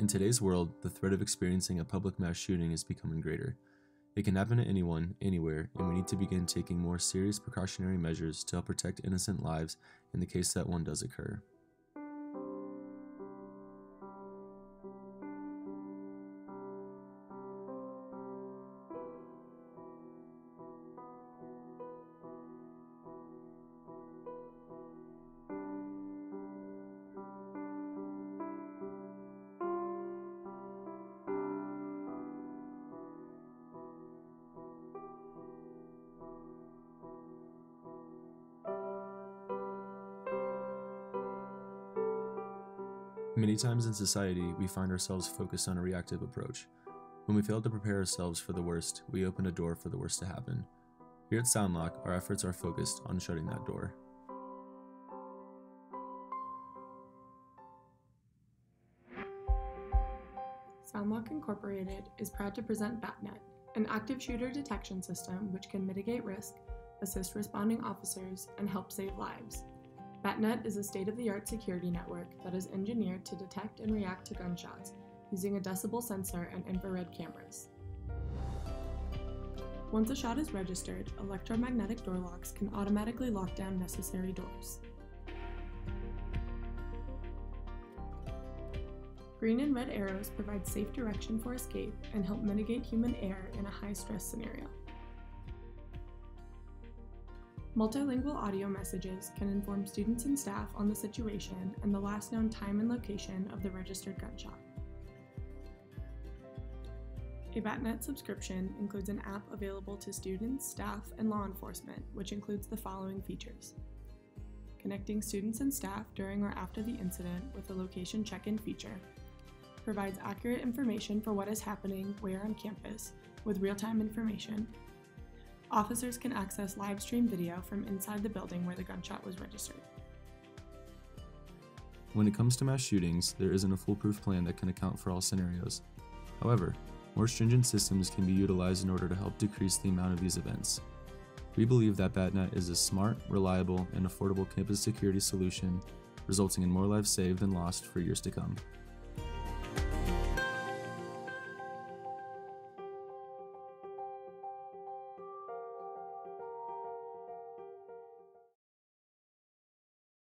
In today's world, the threat of experiencing a public mass shooting is becoming greater. It can happen to anyone, anywhere, and we need to begin taking more serious precautionary measures to help protect innocent lives in the case that one does occur. Many times in society, we find ourselves focused on a reactive approach. When we fail to prepare ourselves for the worst, we open a door for the worst to happen. Here at SoundLock, our efforts are focused on shutting that door. SoundLock Incorporated is proud to present BATNet, an active shooter detection system which can mitigate risk, assist responding officers, and help save lives. BATNet is a state of the art security network that is engineered to detect and react to gunshots using a decibel sensor and infrared cameras. Once a shot is registered, electromagnetic door locks can automatically lock down necessary doors. Green and red arrows provide safe direction for escape and help mitigate human error in a high stress scenario. Multilingual audio messages can inform students and staff on the situation and the last known time and location of the registered gunshot. A BATNet subscription includes an app available to students, staff, and law enforcement, which includes the following features. Connecting students and staff during or after the incident with a location check-in feature, provides accurate information for what is happening where on campus with real-time information, Officers can access live stream video from inside the building where the gunshot was registered. When it comes to mass shootings, there isn't a foolproof plan that can account for all scenarios. However, more stringent systems can be utilized in order to help decrease the amount of these events. We believe that BATNet is a smart, reliable, and affordable campus security solution, resulting in more lives saved and lost for years to come.